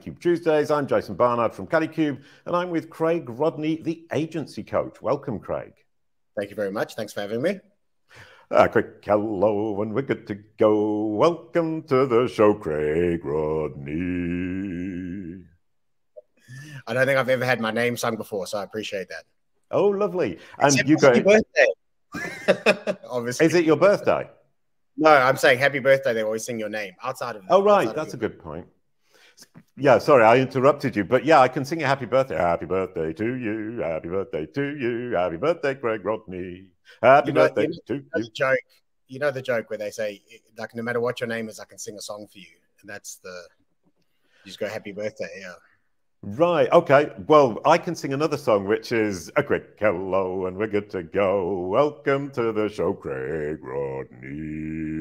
Cube Tuesdays. I'm Jason Barnard from Kalicube, and I'm with Craig Rodney, the agency coach. Welcome, Craig. Thank you very much. Thanks for having me. Ah, a quick hello, and we're good to go. Welcome to the show, Craig Rodney. I don't think I've ever had my name sung before, so I appreciate that. Oh, lovely. And Except you go. birthday. Obviously. Is it your birthday? No, I'm saying happy birthday. They always sing your name outside of. Oh, right. That's a good point. Yeah, sorry, I interrupted you, but yeah, I can sing a happy birthday. Happy birthday to you. Happy birthday to you. Happy birthday, Craig Rodney. Happy you know, birthday you know, to you. Joke. You know the joke where they say, like, no matter what your name is, I can sing a song for you, and that's the. You just go happy birthday, yeah. Right. Okay. Well, I can sing another song, which is a quick hello, and we're good to go. Welcome to the show, Craig Rodney.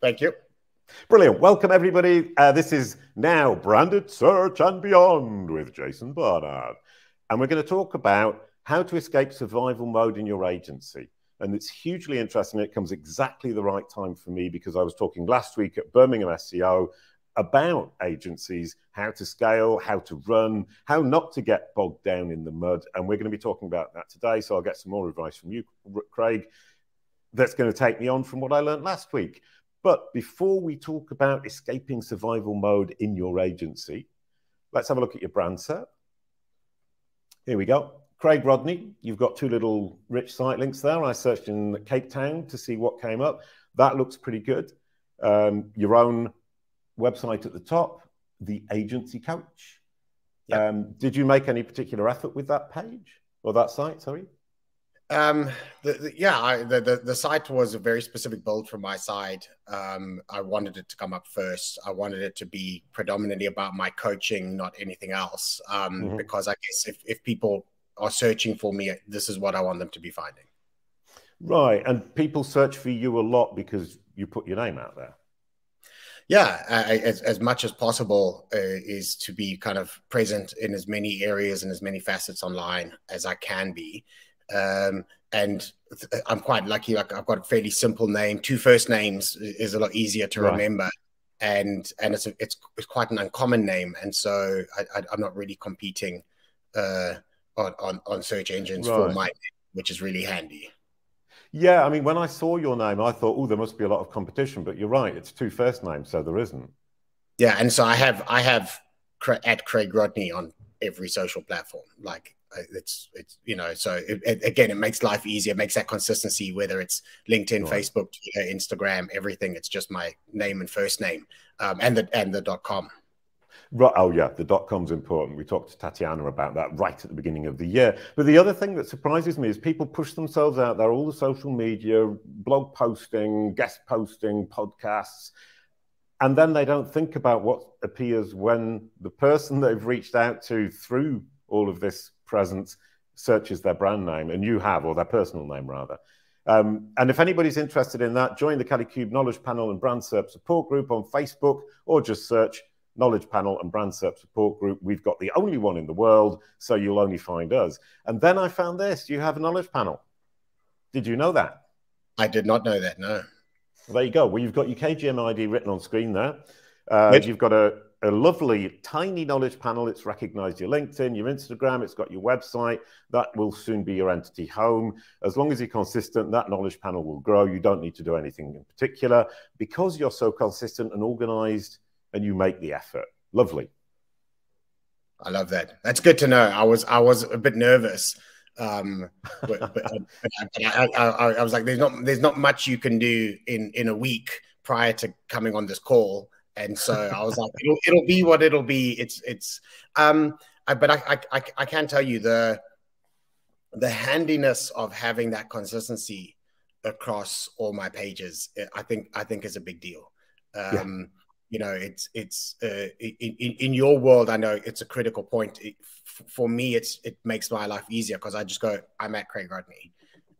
Thank you. Brilliant. Welcome, everybody. Uh, this is now Branded Search and Beyond with Jason Barnard. And we're going to talk about how to escape survival mode in your agency. And it's hugely interesting. It comes exactly the right time for me because I was talking last week at Birmingham SEO about agencies, how to scale, how to run, how not to get bogged down in the mud. And we're going to be talking about that today. So I'll get some more advice from you, Craig, that's going to take me on from what I learned last week. But before we talk about escaping survival mode in your agency, let's have a look at your brand SERP. Here we go. Craig Rodney, you've got two little rich site links there. I searched in Cape Town to see what came up. That looks pretty good. Um, your own website at the top, the agency coach. Yep. Um, did you make any particular effort with that page or that site? Sorry. Um, the, the, yeah, I, the, the, the site was a very specific build from my side. Um, I wanted it to come up first. I wanted it to be predominantly about my coaching, not anything else. Um, mm-hmm. because I guess if, if people are searching for me, this is what I want them to be finding. Right, and people search for you a lot because you put your name out there. Yeah, I, as, as much as possible uh, is to be kind of present in as many areas and as many facets online as I can be. Um, and I'm quite lucky. Like I've got a fairly simple name. Two first names is a lot easier to right. remember, and and it's a, it's it's quite an uncommon name, and so I, am not really competing uh, on, on on search engines right. for my, which is really handy. Yeah, I mean, when I saw your name, I thought, oh, there must be a lot of competition. But you're right; it's two first names, so there isn't. Yeah, and so I have I have at Craig Rodney on every social platform. Like it's it's you know so it, it, again it makes life easier makes that consistency whether it's linkedin facebook twitter instagram everything it's just my name and first name um, and the and the dot com Right. Oh, yeah. The dot com's important. We talked to Tatiana about that right at the beginning of the year. But the other thing that surprises me is people push themselves out there, all the social media, blog posting, guest posting, podcasts, and then they don't think about what appears when the person they've reached out to through all of this presence searches their brand name, and you have, or their personal name rather. Um, and if anybody's interested in that, join the Kalicube Knowledge Panel and Brand SERP Support Group on Facebook, or just search Knowledge Panel and Brand SERP Support Group. We've got the only one in the world, so you'll only find us. And then I found this: you have a Knowledge Panel. Did you know that? I did not know that. No. Well, there you go. Well, you've got your KGM ID written on screen there. Uh, you've got a a lovely tiny knowledge panel. It's recognized your LinkedIn, your Instagram, it's got your website. That will soon be your entity home. As long as you're consistent, that knowledge panel will grow. You don't need to do anything in particular because you're so consistent and organized and you make the effort. Lovely. I love that. That's good to know. I was I was a bit nervous. Um, but, but, I, I, I was like, there's not there's not much you can do in in a week prior to coming on this call and so I was like, it'll, it'll be what it'll be. It's it's um, I, but I, I I can tell you the the handiness of having that consistency across all my pages. I think I think is a big deal. Um, yeah. You know, it's it's uh, in, in your world. I know it's a critical point. It, for me, it's it makes my life easier because I just go. I'm at Craig Rodney.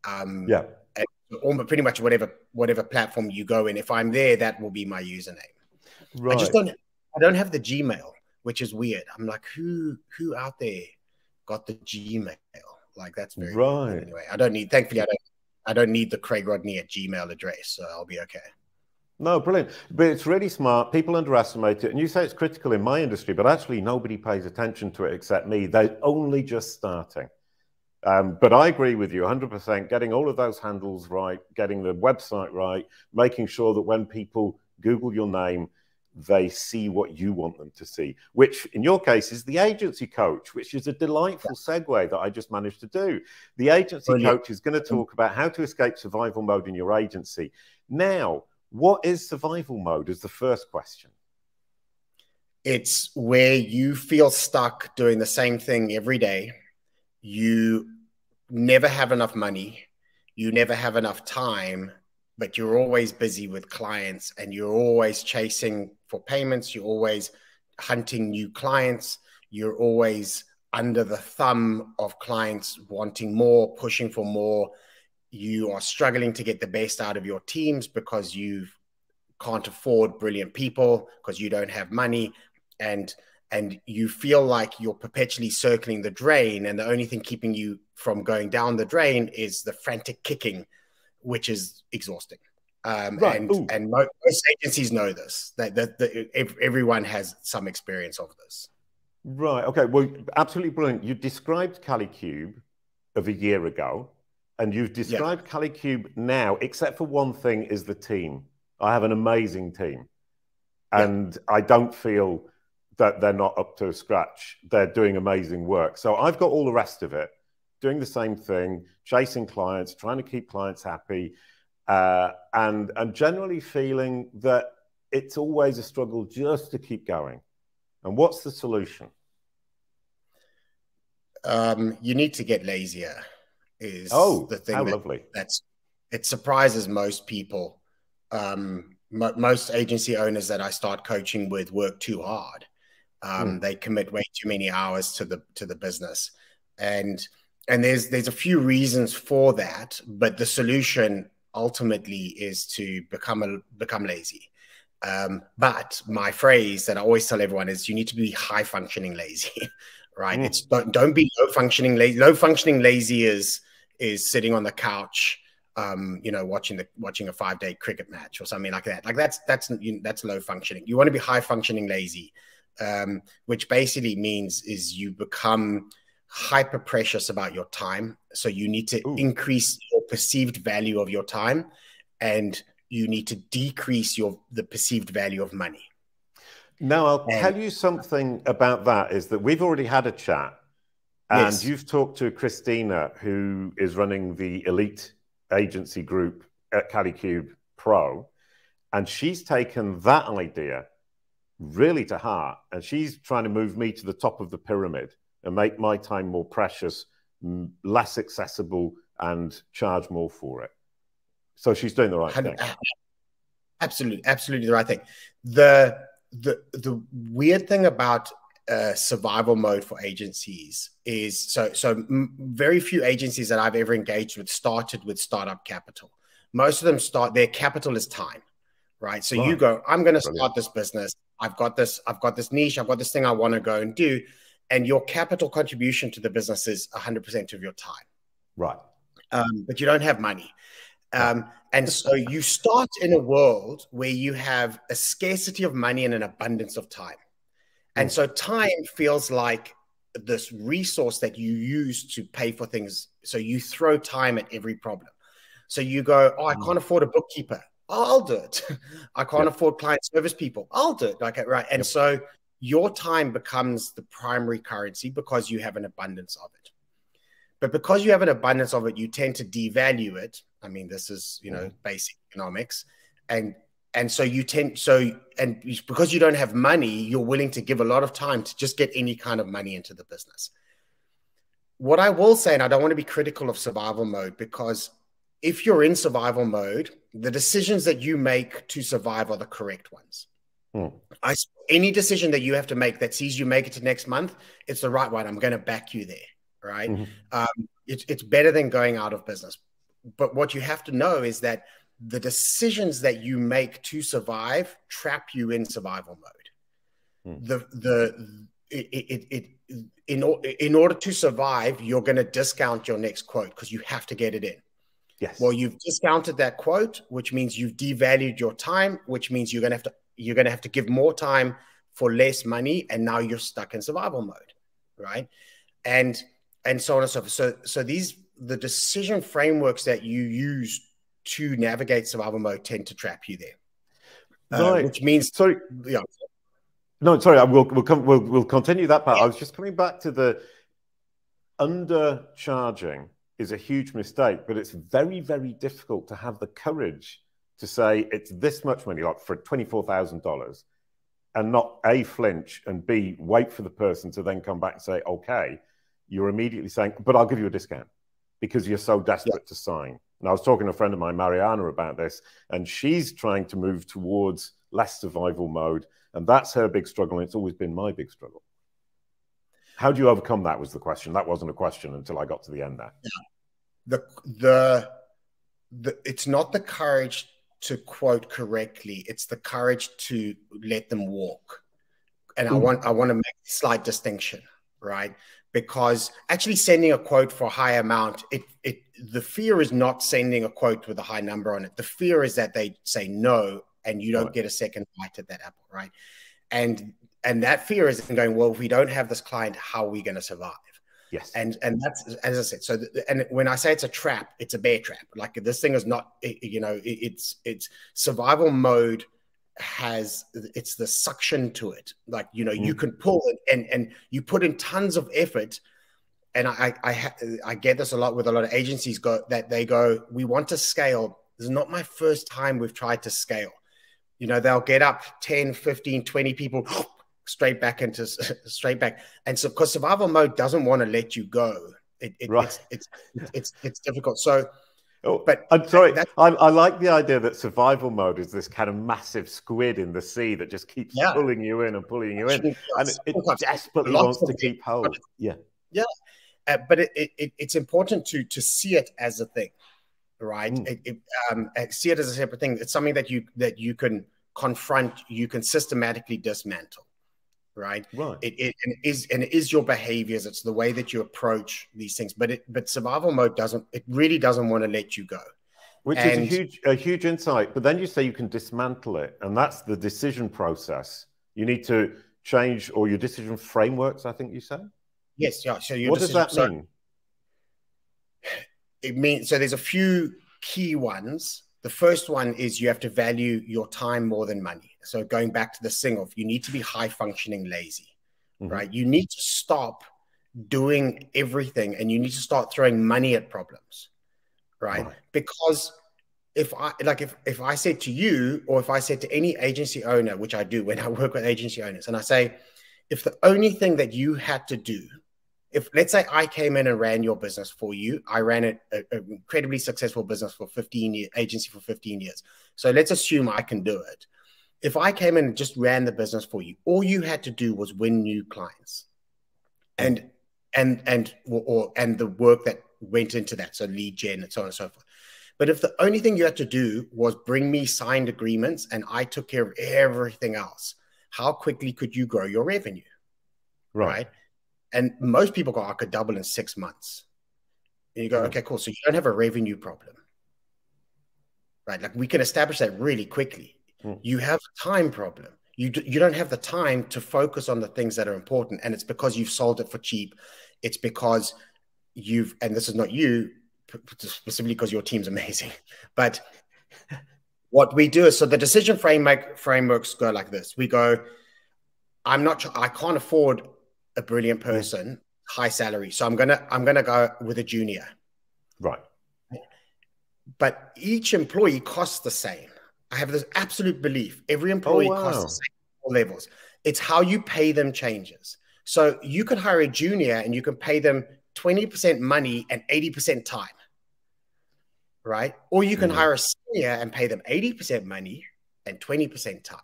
Um, yeah. And pretty much whatever whatever platform you go in, if I'm there, that will be my username. Right. I just don't. I don't have the Gmail, which is weird. I'm like, who who out there got the Gmail? Like that's very right. Weird. Anyway, I don't need. Thankfully, I don't. I don't need the Craig Rodney at Gmail address, so I'll be okay. No, brilliant. But it's really smart. People underestimate it. And you say it's critical in my industry, but actually nobody pays attention to it except me. They're only just starting. Um, but I agree with you 100%. Getting all of those handles right, getting the website right, making sure that when people Google your name, they see what you want them to see, which in your case is the agency coach, which is a delightful segue that I just managed to do. The agency Brilliant. coach is going to talk about how to escape survival mode in your agency. Now, what is survival mode? Is the first question. It's where you feel stuck doing the same thing every day. You never have enough money. You never have enough time, but you're always busy with clients and you're always chasing for payments. You're always hunting new clients. You're always under the thumb of clients wanting more, pushing for more. You are struggling to get the best out of your teams because you can't afford brilliant people because you don't have money and and you feel like you're perpetually circling the drain and the only thing keeping you from going down the drain is the frantic kicking which is exhausting um, right. and Ooh. and most agencies know this that, that, that everyone has some experience of this right okay well absolutely brilliant you described Kalicube of a year ago and you've described yeah. Kalicube now except for one thing is the team I have an amazing team, and yeah. I don't feel that they're not up to scratch. They're doing amazing work. So I've got all the rest of it, doing the same thing, chasing clients, trying to keep clients happy, uh, and and generally feeling that it's always a struggle just to keep going. And what's the solution? Um, you need to get lazier. Is oh, the thing how that, lovely. That's it surprises most people um, most agency owners that I start coaching with work too hard. Um, mm. They commit way too many hours to the to the business, and and there's there's a few reasons for that. But the solution ultimately is to become a become lazy. Um, but my phrase that I always tell everyone is you need to be high functioning lazy, right? Mm. It's don't don't be low functioning lazy. Low functioning lazy is is sitting on the couch um, you know, watching the watching a five day cricket match or something like that. Like that's that's you, that's low functioning. You want to be high functioning lazy, um, which basically means is you become hyper precious about your time. So you need to Ooh. increase your perceived value of your time, and you need to decrease your the perceived value of money. Now I'll and, tell you something about that. Is that we've already had a chat. And yes. you've talked to Christina, who is running the Elite agency group at Kalicube Pro, and she's taken that idea really to heart, and she's trying to move me to the top of the pyramid and make my time more precious, less accessible, and charge more for it. So she's doing the right thing. Absolutely, absolutely the right thing. The the the weird thing about uh, survival mode for agencies is so so very few agencies that I've ever engaged with started with startup capital. Most of them start their capital is time, right? So you go, I'm going to start this business. I've got this, I've got this niche, I've got this thing I want to go and do, and your capital contribution to the business is 100% of your time, right? Um, but you don't have money. Um, and so you start in a world where you have a scarcity of money and an abundance of time. And so time feels like this resource that you use to pay for things. So you throw time at every problem. So you go, oh, I can't afford a bookkeeper. Oh, I'll do it. I can't yep. afford client service people. I'll do it. Okay, right. And yep. so your time becomes the primary currency because you have an abundance of it. But because you have an abundance of it, you tend to devalue it. I mean, this is you know mm-hmm. basic economics, and and so you tend so and because you don't have money you're willing to give a lot of time to just get any kind of money into the business what i will say and i don't want to be critical of survival mode because if you're in survival mode the decisions that you make to survive are the correct ones hmm. I, any decision that you have to make that sees you make it to next month it's the right one i'm going to back you there right mm-hmm. um, it's, it's better than going out of business but what you have to know is that the decisions that you make to survive trap you in survival mode. Hmm. The the it, it, it in in order to survive, you're going to discount your next quote because you have to get it in. Yes. Well, you've discounted that quote, which means you've devalued your time, which means you're gonna have to you're gonna have to give more time for less money, and now you're stuck in survival mode, right? And and so on and so forth. So so these the decision frameworks that you use to navigate survival mode tend to trap you there. Uh, right. Uh, which means sorry. Yeah. No, sorry. We'll we'll come. We'll, we'll continue that part. Yeah. I was just coming back to the undercharging is a huge mistake, but it's very very difficult to have the courage to say it's this much money, like for twenty four thousand dollars, and not a flinch and b wait for the person to then come back and say okay. You're immediately saying, but I'll give you a discount because you're so desperate yeah. to sign. And I was talking to a friend of mine, Mariana, about this, and she's trying to move towards less survival mode. And that's her big struggle. And it's always been my big struggle. How do you overcome that? Was the question. That wasn't a question until I got to the end there. Yeah. The, the, the, it's not the courage to quote correctly, it's the courage to let them walk. And I hmm. want, I want to make a slight distinction, right? because actually sending a quote for a high amount, it it the fear is not sending a quote with a high number on it. The fear is that they say no and you don't right. get a second bite at that apple, right? And and that fear is going, well, if we don't have this client, how are we going to survive? Yes. And and that's as I said. So and when I say it's a trap, it's a bear trap. Like this thing is not, you know, it's it's survival mode has it's the suction to it like you know mm. you can pull it and and you put in tons of effort and i i i get this a lot with a lot of agencies go that they go we want to scale this is not my first time we've tried to scale you know they'll get up 10 15 20 people straight back into straight back and so because survival mode doesn't want to let you go it, it, right. it's, it's it's it's difficult so Oh, but I'm sorry. I, I, like the idea that survival mode is this kind of massive squid in the sea that just keeps yeah. pulling you in and pulling you in, and it, it desperately wants to keep hold. Yeah, yeah, uh, but it, it, it's important to to see it as a thing, right? Mm. It, um, uh, see it as a separate thing. It's something that you that you can confront, you can systematically dismantle right? Right. It, it, and it is and it is your behaviors. It's the way that you approach these things. But it but survival mode doesn't. It really doesn't want to let you go. Which and, is a huge a huge insight. But then you say you can dismantle it, and that's the decision process. You need to change or your decision frameworks. I think you say. Yes. Yeah. So what decision, does that mean? So it means so. There's a few key ones. The first one is you have to value your time more than money. So going back to the thing of you need to be high functioning lazy, mm-hmm. right? You need to stop doing everything and you need to start throwing money at problems, right? right? Because if I like if if I said to you or if I said to any agency owner, which I do when I work with agency owners, and I say, if the only thing that you had to do if let's say I came in and ran your business for you, I ran an incredibly successful business for 15 years, agency for 15 years. So let's assume I can do it if I came in and just ran the business for you, all you had to do was win new clients, and and and or, or and the work that went into that, so lead gen and so on and so forth. But if the only thing you had to do was bring me signed agreements and I took care of everything else, how quickly could you grow your revenue? Right. right? And most people go, oh, I could double in six months. And you go, okay, cool. So you don't have a revenue problem. Right. Like we can establish that really quickly. Mm. You have a time problem. You, do, you don't have the time to focus on the things that are important. And it's because you've sold it for cheap. It's because you've, and this is not you specifically because your team's amazing, but what we do is so the decision framework frameworks go like this. We go, I'm not, I can't afford a brilliant mm. person, high salary. So I'm going to, I'm going to go with a junior. Right. But each employee costs the same. I have this absolute belief every employee oh, wow. costs the same levels. It's how you pay them changes. So you can hire a junior and you can pay them 20% money and 80% time. Right? Or you can mm-hmm. hire a senior and pay them 80% money and 20% time.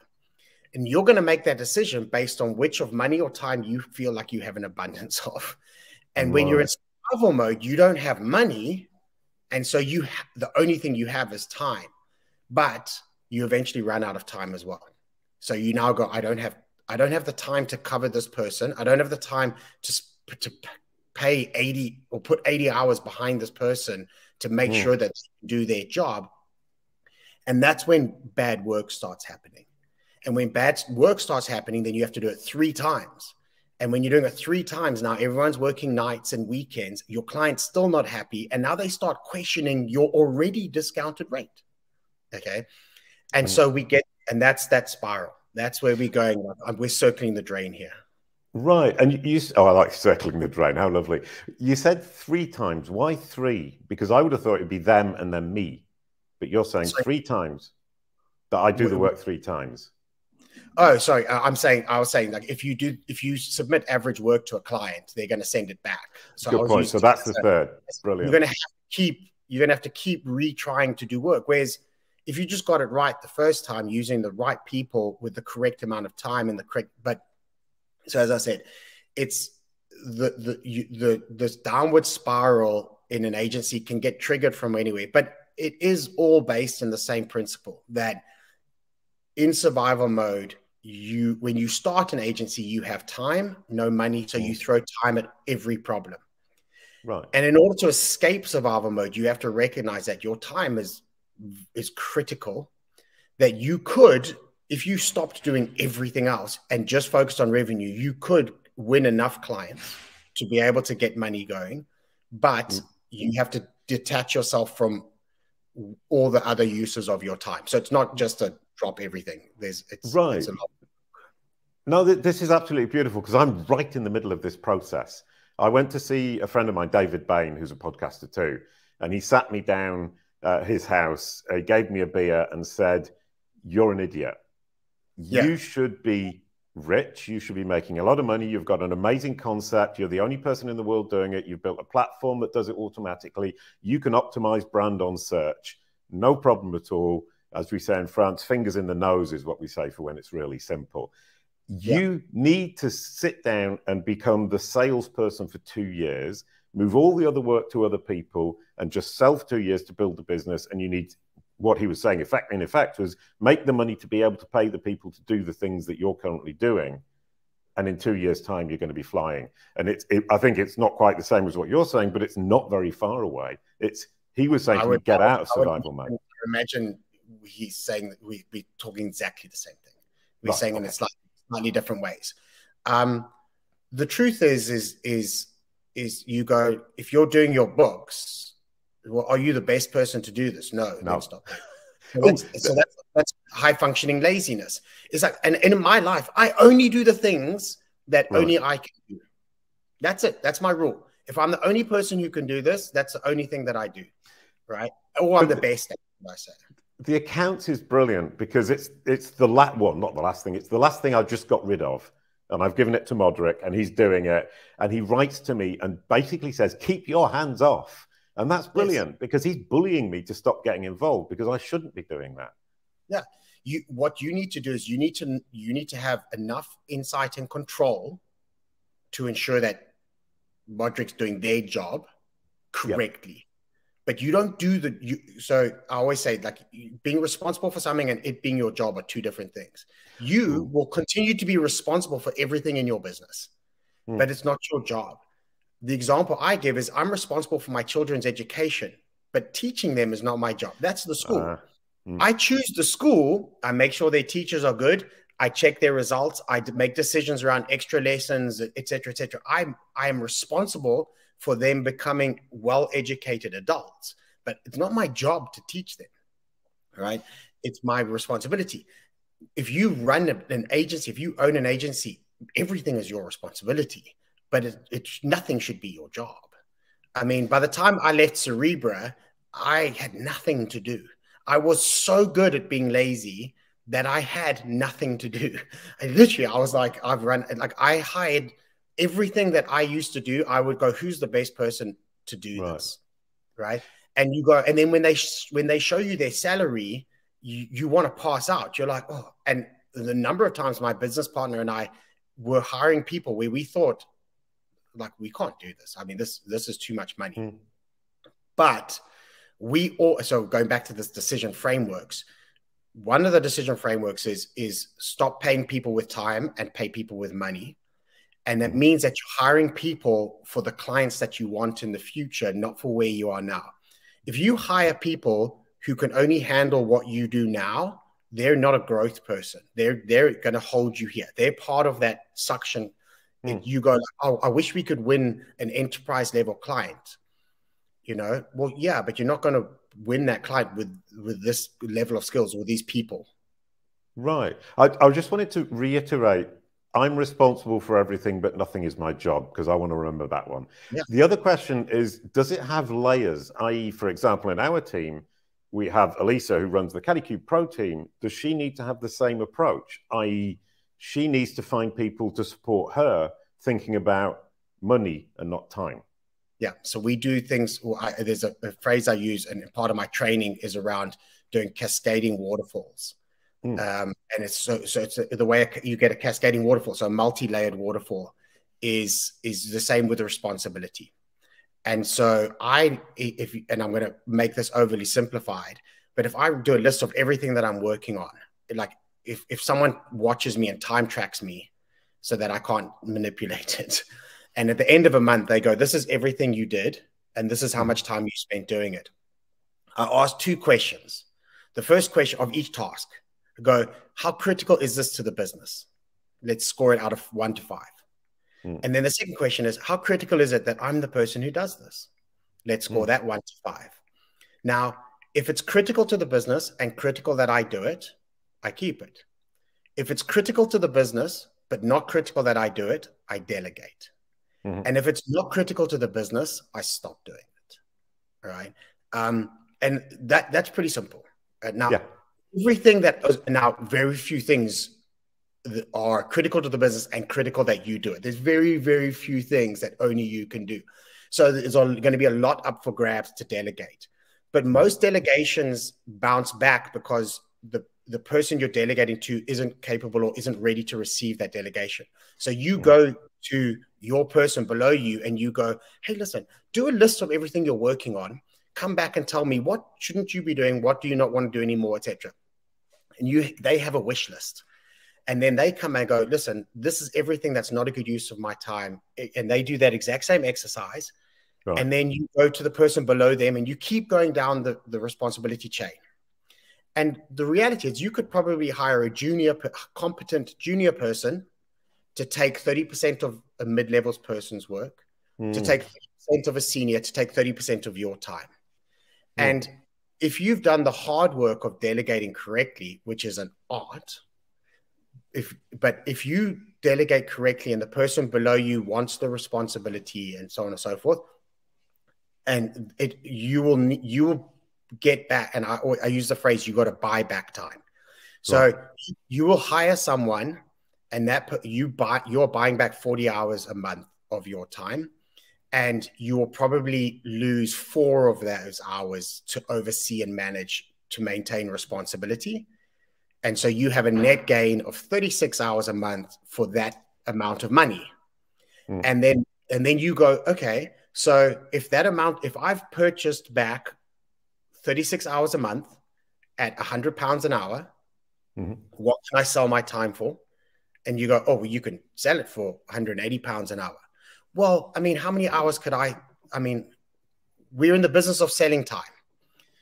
And you're going to make that decision based on which of money or time you feel like you have an abundance of. And when you're in survival mode, you don't have money. And so you ha- the only thing you have is time. But you eventually run out of time as well. So you now go, I don't have, I don't have the time to cover this person. I don't have the time to to pay 80 or put 80 hours behind this person to make mm. sure that they do their job. And that's when bad work starts happening. And when bad work starts happening, then you have to do it three times. And when you're doing it three times now, everyone's working nights and weekends, your client's still not happy. And now they start questioning your already discounted rate. Okay. And so we get, and that's that spiral. That's where we're going. We're circling the drain here. Right. And you, oh, I like circling the drain. How lovely. You said three times. Why three? Because I would have thought it'd be them and then me. But you're saying three times that I do the work three times. Oh, sorry. I'm saying, I was saying, like, if you do, if you submit average work to a client, they're going to send it back. So Good point. So that's the third. Brilliant. You're going to have to keep, you're going to have to keep retrying to do work. Whereas if you just got it right the first time using the right people with the correct amount of time and the correct, but so as I said, it's the the you, the this downward spiral in an agency can get triggered from anywhere, but it is all based in the same principle that in survival mode, you when you start an agency, you have time, no money, so you mm. throw time at every problem. Right. And in order to escape survival mode, you have to recognize that your time is is critical. That you could if you stopped doing everything else and just focused on revenue, you could win enough clients to be able to get money going. But mm. you have to detach yourself from all the other uses of your time. So it's not just to drop everything. There's it's right. It's no, this is absolutely beautiful because I'm right in the middle of this process. I went to see a friend of mine, David Bain, who's a podcaster too, and he sat me down at his house. He gave me a beer and said, "You're an idiot." Yeah. You should be rich. You should be making a lot of money. You've got an amazing concept. You're the only person in the world doing it. You've built a platform that does it automatically. You can optimize brand on search. No problem at all. As we say in France, fingers in the nose is what we say for when it's really simple. You yeah. need to sit down and become the salesperson for two years, move all the other work to other people, and just sell for two years to build the business. And you need what he was saying effect, in effect was make the money to be able to pay the people to do the things that you're currently doing and in two years time you're going to be flying. And it's it, i think it's not quite the same as what you're saying but it's not very far away. It's he was saying I would, get out of survival mode. imagine he's saying that we, we're talking exactly the same thing. We're right, saying in slightly, slightly different ways. Um, the truth is is is is you go if you're doing your books well, are you the best person to do this? No, no. that's not. That's, so that's, that's high functioning laziness. It's like, and, and, in my life, I only do the things that right. only I can do. That's it. That's my rule. If I'm the only person who can do this, that's the only thing that I do. Right. Or I'm the best I say. The accounts is brilliant because it's it's the last well, not the last thing, it's the last thing I just got rid of. And I've given it to Modric and he's doing it. And he writes to me and basically says, keep your hands off and that's brilliant yes. because he's bullying me to stop getting involved because I shouldn't be doing that. Yeah. You what you need to do is you need to you need to have enough insight and control to ensure that Modric's doing their job correctly. Yep. But you don't do the you so I always say like being responsible for something and it being your job are two different things. You mm. will continue to be responsible for everything in your business, mm. but it's not your job the example I give is I'm responsible for my children's education, but teaching them is not my job. That's the school. Uh, mm. I choose the school. I make sure their teachers are good. I check their results. I make decisions around extra lessons, etc., etc. I'm I am responsible for them becoming well-educated adults, but it's not my job to teach them. Right? It's my responsibility. If you run an agency, if you own an agency, everything is your responsibility but it, it, nothing should be your job. I mean, by the time I left Cerebra, I had nothing to do. I was so good at being lazy that I had nothing to do. I literally, I was like, I've run, like, I hired everything that I used to do. I would go, who's the best person to do right. this? Right. And you go, and then when they, when they show you their salary, you, you want to pass out. You're like, oh, and the number of times my business partner and I were hiring people where we thought like we can't do this. I mean, this this is too much money. Mm. But we all so going back to this decision frameworks. One of the decision frameworks is is stop paying people with time and pay people with money. And that hmm. means that you're hiring people for the clients that you want in the future, not for where you are now. if you hire people who can only handle what you do now, they're not a growth person. They're they're going to hold you here. They're part of that suction. Mm. You go, oh, I wish we could win an enterprise level client. You know, well, yeah, but you're not going to win that client with with this level of skills with these people. Right. I, I just wanted to reiterate I'm responsible for everything, but nothing is my job because I want to remember that one. Yeah. The other question is Does it have layers? I.e., for example, in our team, we have Elisa who runs the Kalicube Pro team. Does she need to have the same approach? I.e., she needs to find people to support her thinking about money and not time. Yeah. So we do things. Well, I, there's a, a phrase I use, and part of my training is around doing cascading waterfalls. Mm. Um, and it's so so it's a, the way you get a cascading waterfall. So a multi-layered waterfall is is the same with responsibility. And so I if and I'm going to make this overly simplified, but if I do a list of everything that I'm working on, like if if someone watches me and time tracks me so that I can't manipulate it. And at the end of a month, they go, This is everything you did, and this is how much time you spent doing it. I ask two questions. The first question of each task go, how critical is this to the business? Let's score it out of one to five. Mm. And then the second question is, how critical is it that I'm the person who does this? Let's score mm. that one to five. Now, if it's critical to the business and critical that I do it, I keep it. If it's critical to the business, but not critical that I do it, I delegate. Mm-hmm. And if it's not critical to the business, I stop doing it. All right. Um, and that that's pretty simple. Uh, now, yeah everything that is, now very few things are critical to the business and critical that you do it. There's very, very few things that only you can do. So there's going to be a lot up for grabs to delegate. But most delegations bounce back because the the person you're delegating to isn't capable or isn't ready to receive that delegation. So you mm. go to your person below you and you go, hey, listen, do a list of everything you're working on. Come back and tell me what shouldn't you be doing? What do you not want to do anymore, etc and you they have a wish list and then they come and go listen this is everything that's not a good use of my time and they do that exact same exercise right. and then you go to the person below them and you keep going down the, the responsibility chain and the reality is you could probably hire a junior competent junior person to take 30% of a mid-levels person's work mm. to hmm. take 30% of a senior to take 30% of your time mm. and if you've done the hard work of delegating correctly, which is an art, if but if you delegate correctly and the person below you wants the responsibility and so on and so forth, and it you will you will get back. And I, I use the phrase you got to buy back time. So right. you will hire someone, and that you buy you're buying back forty hours a month of your time and you will probably lose four of those hours to oversee and manage to maintain responsibility. And so you have a net gain of 36 hours a month for that amount of money. Mm. And then and then you go, okay, so if that amount, if I've purchased back 36 hours a month at 100 pounds an hour, mm-hmm. what can I sell my time for? And you go, oh, well, you can sell it for 180 pounds an hour. Well, I mean, how many hours could I? I mean, we're in the business of selling time.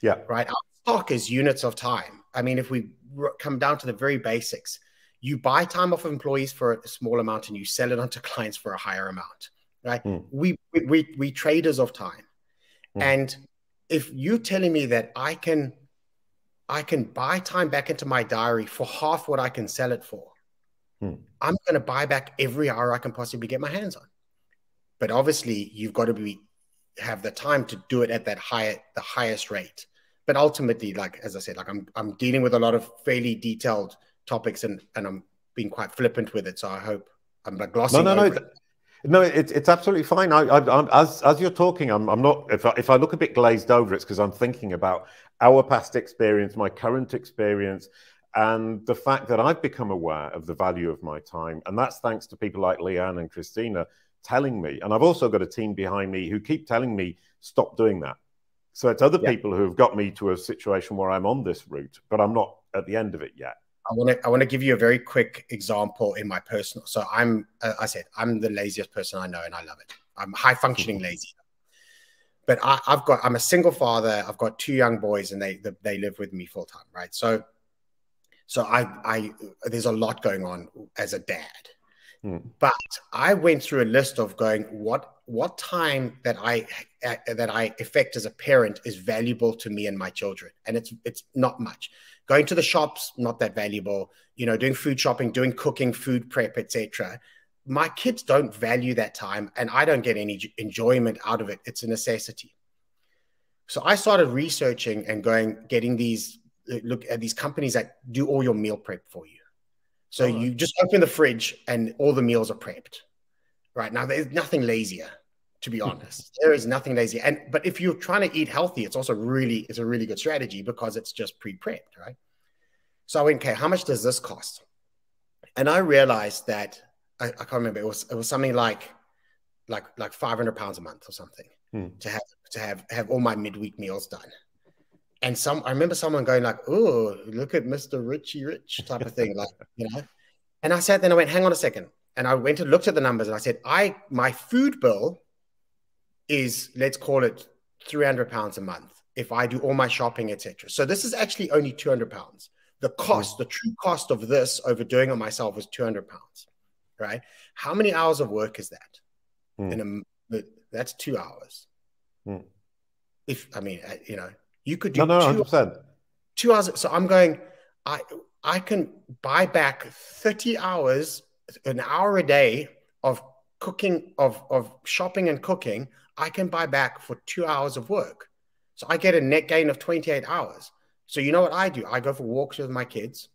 Yeah. Right. Our stock is units of time. I mean, if we come down to the very basics, you buy time off of employees for a small amount and you sell it onto clients for a higher amount. Right. Mm. We, we, we, we traders of time. Mm. And if you're telling me that I can, I can buy time back into my diary for half what I can sell it for, mm. I'm going to buy back every hour I can possibly get my hands on but obviously you've got to be have the time to do it at that high the highest rate but ultimately like as i said like i'm i'm dealing with a lot of fairly detailed topics and and i'm being quite flippant with it so i hope i'm glossing no no no it. No it's, it's absolutely fine I, I, as as you're talking i'm, I'm not if I, if I look a bit glazed over it's because i'm thinking about our past experience my current experience and the fact that i've become aware of the value of my time and that's thanks to people like leanne and christina telling me, and I've also got a team behind me who keep telling me, stop doing that. So it's other yeah. people who have got me to a situation where I'm on this route, but I'm not at the end of it yet. I want to I want to give you a very quick example in my personal. So I'm uh, I said I'm the laziest person I know, and I love it. I'm high functioning mm-hmm. lazy. but I, have got I'm a single father. I've got two young boys, and they they live with me full time, right? So, so I I there's a lot going on as a dad. Hmm. But I went through a list of going what what time that I uh, that I affect as a parent is valuable to me and my children, and it's it's not much. Going to the shops not that valuable. You know, doing food shopping, doing cooking, food prep, etc my kids don't value that time and I don't get any enjoyment out of it. It's a necessity. So I started researching and going, getting these look at these companies that do all your meal prep for you. So oh. you just open the fridge and all the meals are prepped. Right now, there's nothing lazier, to be honest. there is nothing lazy. And but if you're trying to eat healthy, it's also really it's a really good strategy because it's just pre-prepped, right? So I went, okay, how much does this cost? And I realized that I, I, can't remember. It was it was something like like like five hundred pounds a month or something hmm. to have to have have all my midweek meals done. And some I remember someone going like, "Oh, look at Mister Richie Rich" type of thing, like you know. And I sat there and I went, "Hang on a second. And I went and looked at the numbers and I said, "I my food bill is let's call it three hundred pounds a month if I do all my shopping, etc. So this is actually only two hundred pounds. The cost, the true cost of this over doing it myself was two hundred pounds." right? How many hours of work is that? Mm. In a, that's two hours. Mm. If I mean, uh, you know, you could do no, no, 100%. two hours. So I'm going. I I can buy back thirty hours, an hour a day of cooking, of of shopping and cooking. I can buy back for two hours of work. So I get a net gain of 28 hours. So you know what I do? I go for walks with my kids.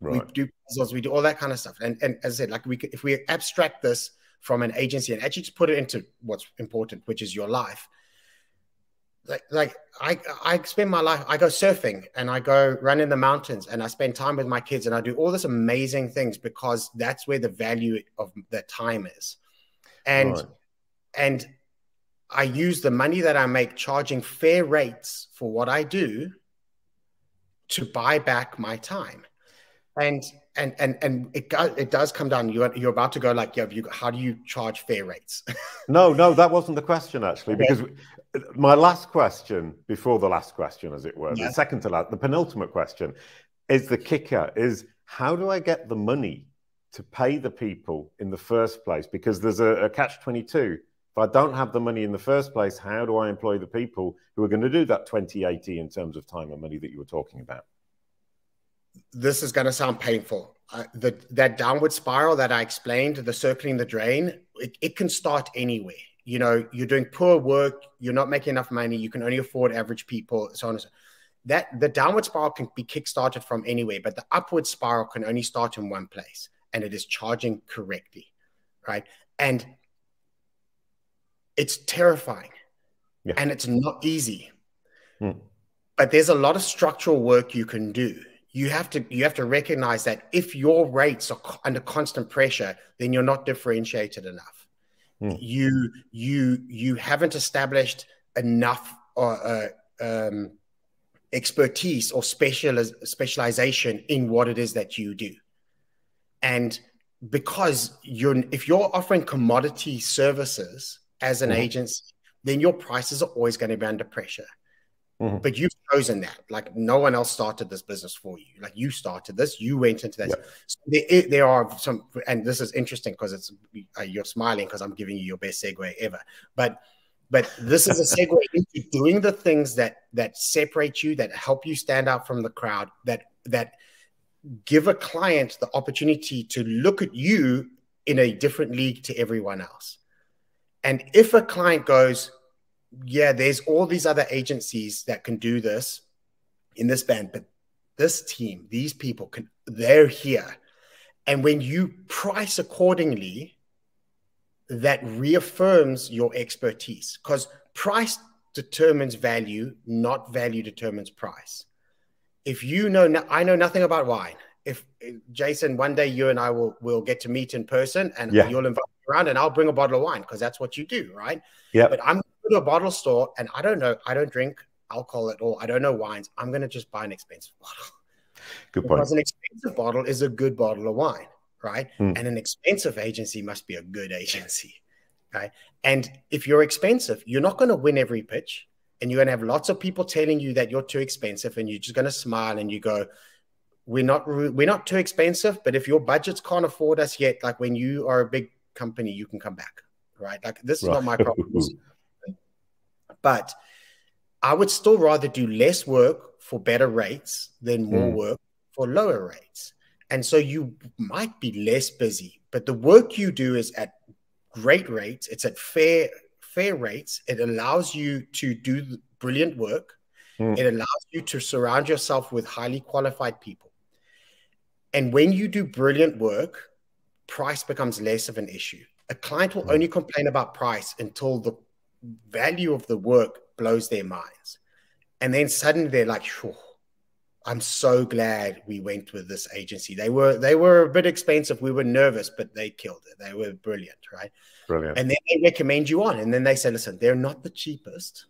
Right. We do puzzles, we do all that kind of stuff. And and as I said, like we if we abstract this from an agency and actually just put it into what's important, which is your life. Like, like I, I spend my life, I go surfing and I go run in the mountains and I spend time with my kids and I do all this amazing things because that's where the value of the time is. And, right. and I use the money that I make charging fair rates for what I do to buy back my time and and and and it it does come down. You're you're about to go like, yeah, you, how do you charge fair rates? no, no, that wasn't the question actually, okay. because my last question before the last question, as it were, yeah. the second to last, the penultimate question, is the kicker: is how do I get the money to pay the people in the first place? Because there's a, a catch twenty two. If I don't have the money in the first place, how do I employ the people who are going to do that 2080 in terms of time and money that you were talking about? this is going to sound painful. Uh, the, that downward spiral that I explained, the circling the drain, it, it can start anywhere. You know, you're doing poor work, you're not making enough money, you can only afford average people, so on and so. That the downward spiral can be kickstarted from anywhere, but the upward spiral can only start in one place, and it is charging correctly, right? And it's terrifying, yeah. and it's not easy. Hmm. But there's a lot of structural work you can do you have to you have to recognize that if your rates are under constant pressure then you're not differentiated enough mm. you you you haven't established enough uh, um, expertise or special specialization in what it is that you do and because you're if you're offering commodity services as an mm. agency then your prices are always going to be under pressure Mm-hmm. But you've chosen that. Like no one else started this business for you. Like you started this, you went into that. Yep. So there, there, are some, and this is interesting because it's uh, you're smiling because I'm giving you your best segue ever. But but this is a segue into doing the things that that separate you, that help you stand out from the crowd, that that give a client the opportunity to look at you in a different league to everyone else. And if a client goes, yeah, there's all these other agencies that can do this in this band, but this team, these people can, they're here. And when you price accordingly, that reaffirms your expertise because price determines value, not value determines price. If you know, no, I know nothing about wine. If Jason, one day you and I will will get to meet in person, and yeah. you'll invite around, and I'll bring a bottle of wine because that's what you do, right? Yeah. But I'm to a bottle store and I don't know, I don't drink alcohol at all. I don't know wines. I'm going to just buy an expensive bottle. Good point. Because an expensive bottle is a good bottle of wine, right? Mm. And an expensive agency must be a good agency. Right. And if you're expensive, you're not going to win every pitch. And you're going to have lots of people telling you that you're too expensive. And you're just going to smile and you go, we're not we're not too expensive, but if your budgets can't afford us yet, like when you are a big company, you can come back, right? Like this is right. not my problem. but I would still rather do less work for better rates than more mm. work for lower rates. And so you might be less busy, but the work you do is at great rates. It's at fair fair rates. It allows you to do brilliant work. Mm. It allows you to surround yourself with highly qualified people. And when you do brilliant work, price becomes less of an issue. A client will mm. only complain about price until the value of the work blows their minds. And then suddenly they're like, sure, I'm so glad we went with this agency. They were they were a bit expensive. We were nervous, but they killed it. They were brilliant, right? Brilliant. And then they recommend you on, and then they say, "Listen, they're not the cheapest,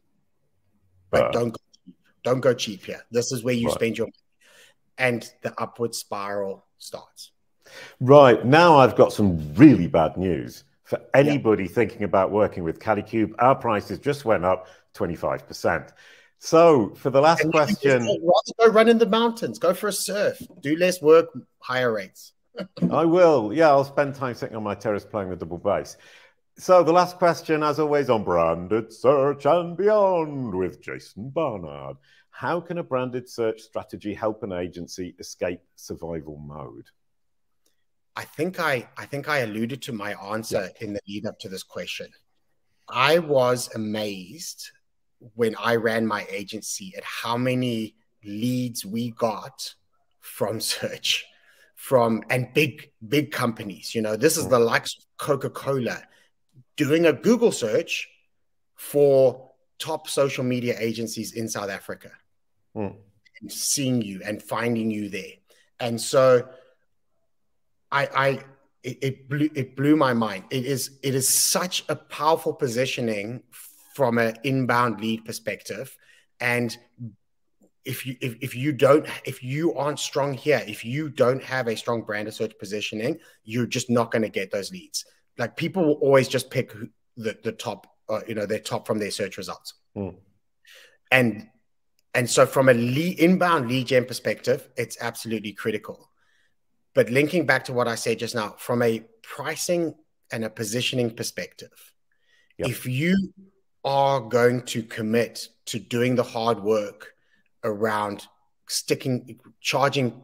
but uh, don't go cheap. don't go cheap here. This is where you right. spend your money." And the upward spiral starts. Right now, I've got some really bad news for anybody thinking about working with Kalicube. Our prices just went up twenty five percent. So, for the last and question, go run in the mountains, go for a surf, do less work, higher rates. I will. Yeah, I'll spend time sitting on my terrace playing the double bass. So, the last question, as always, on branded search and beyond with Jason Barnard. How can a branded search strategy help an agency escape survival mode? I think I, I think I alluded to my answer yeah. in the lead up to this question. I was amazed when I ran my agency at how many leads we got from search from and big big companies you know this is the likes of coca-cola doing a google search for top social media agencies in south africa mm. and seeing you and finding you there and so i i it, it blew it blew my mind. It is it is such a powerful positioning from an inbound lead perspective. And if you if, if you don't if you aren't strong here if you don't have a strong brand search positioning you're just not going to get those leads. Like people will always just pick the the top uh, you know their top from their search results. Mm. and and so from a lead, inbound lead gen perspective it's absolutely critical but linking back to what i said just now from a pricing and a positioning perspective yep. if you are going to commit to doing the hard work around sticking, charging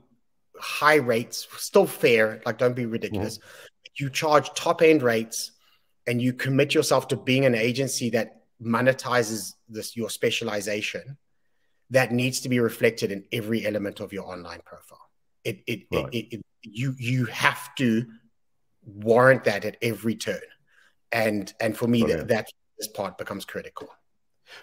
high rates, still fair, like don't be ridiculous. Mm-hmm. You charge top end rates and you commit yourself to being an agency that monetizes this your specialization that needs to be reflected in every element of your online profile. It it, right. it, it, you you have to warrant that at every turn. And and for me, that, that's this part becomes critical.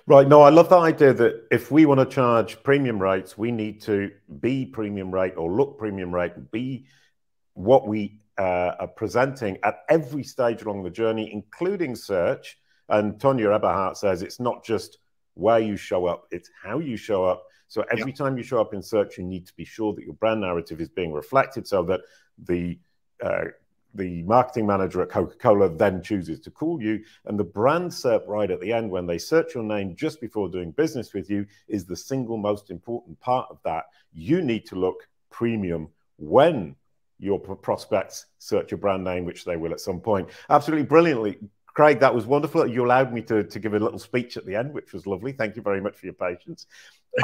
Right. No, I love the idea that if we want to charge premium rates, we need to be premium rate or look premium rate, be what we uh, are presenting at every stage along the journey, including search. And Tonya Eberhardt says it's not just where you show up, it's how you show up. So every yep. time you show up in search, you need to be sure that your brand narrative is being reflected so that the uh, the marketing manager at Coca Cola then chooses to call you. And the brand SERP right at the end, when they search your name just before doing business with you, is the single most important part of that. You need to look premium when your prospects search your brand name, which they will at some point. Absolutely brilliantly. Craig, that was wonderful. You allowed me to, to give a little speech at the end, which was lovely. Thank you very much for your patience.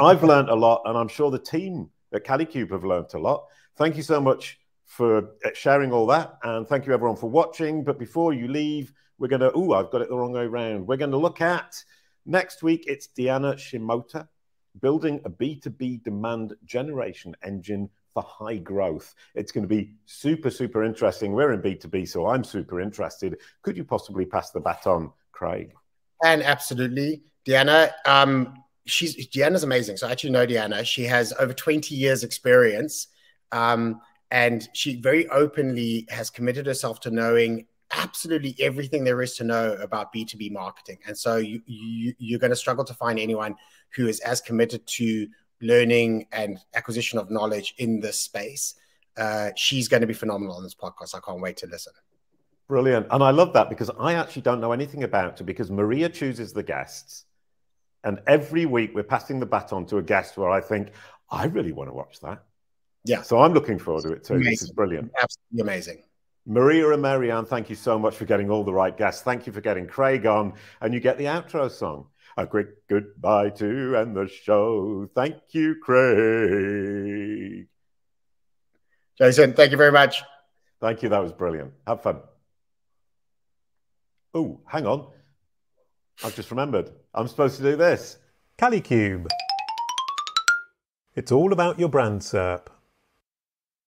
I've learned a lot, and I'm sure the team at Kalicube have learned a lot. Thank you so much for uh, sharing all that. And thank you everyone for watching. But before you leave, we're going to, oh, I've got it the wrong way around. We're going to look at next week, it's Diana Shimota building a B2B demand generation engine for high growth. It's going to be super, super interesting. We're in B2B, so I'm super interested. Could you possibly pass the baton, Craig? And absolutely. Diana, um, she's Diana's amazing. So I actually know Diana. She has over 20 years experience. Um, and she very openly has committed herself to knowing absolutely everything there is to know about B2B marketing. And so you, you, you're going to struggle to find anyone who is as committed to learning and acquisition of knowledge in this space. Uh, she's going to be phenomenal on this podcast. I can't wait to listen. Brilliant. And I love that because I actually don't know anything about her because Maria chooses the guests. And every week we're passing the baton to a guest where I think, I really want to watch that. Yeah. So I'm looking forward to it too. Amazing. This is brilliant. Absolutely amazing. Maria and Marianne, thank you so much for getting all the right guests. Thank you for getting Craig on. And you get the outro song. A quick goodbye to end the show. Thank you, Craig. Jason, thank you very much. Thank you. That was brilliant. Have fun. Oh, hang on. I've just remembered. I'm supposed to do this. Kalicube. It's all about your brand SERP.